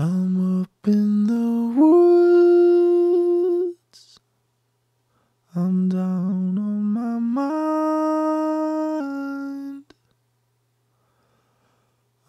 I'm up in the woods. I'm down on my mind.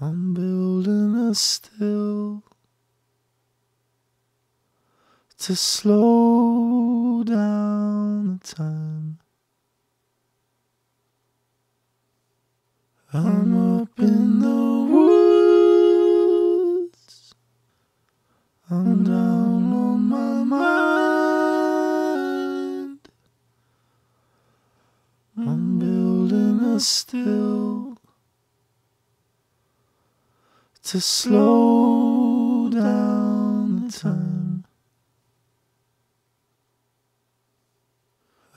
I'm building a still to slow down the time. I'm up in the on my mind. I'm building a still to slow down the time.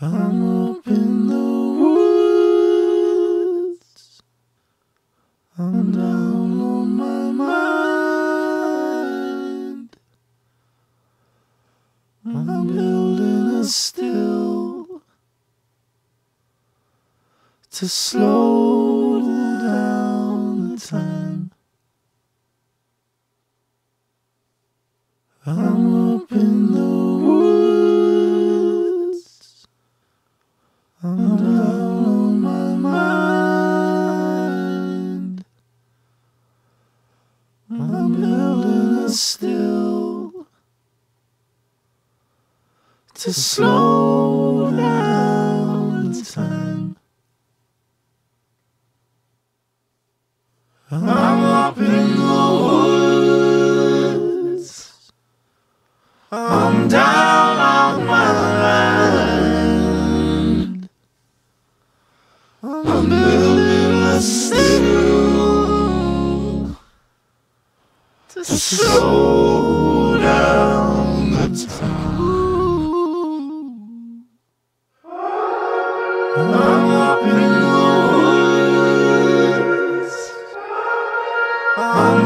I'm I'm building a still to slow down the time. I'm up in the woods. I'm down on my mind. I'm building a still to slow down time. I'm up in the woods. I'm down on my land. I'm building a still to slow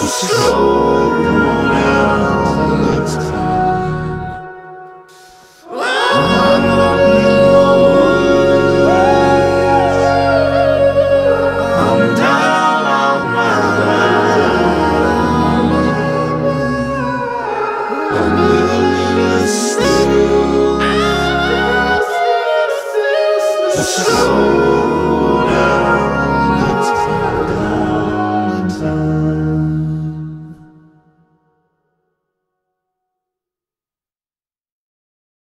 to